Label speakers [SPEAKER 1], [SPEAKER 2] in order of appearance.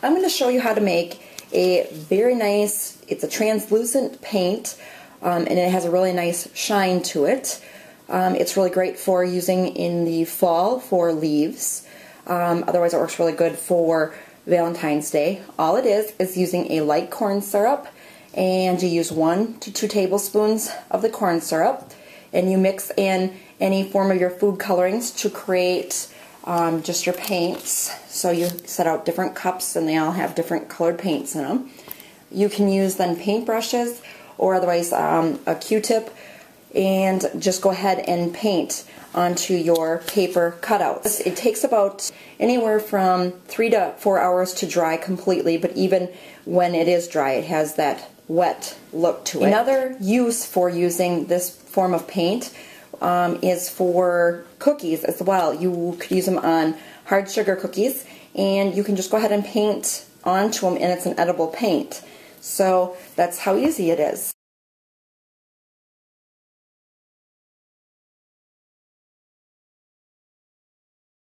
[SPEAKER 1] I'm going to show you how to make a very nice, it's a translucent paint um, and it has a really nice shine to it. Um, it's really great for using in the fall for leaves. Um, otherwise it works really good for Valentine's Day. All it is is using a light corn syrup and you use one to two tablespoons of the corn syrup and you mix in any form of your food colorings to create um, just your paints. So you set out different cups and they all have different colored paints in them. You can use then paint brushes or otherwise um, a q-tip and just go ahead and paint onto your paper cutouts. It takes about anywhere from three to four hours to dry completely, but even when it is dry, it has that wet look to it. Another use for using this form of paint um, is for cookies as well. You could use them on hard sugar cookies and you can just go ahead and paint onto them and it's an edible paint. So that's how easy it is.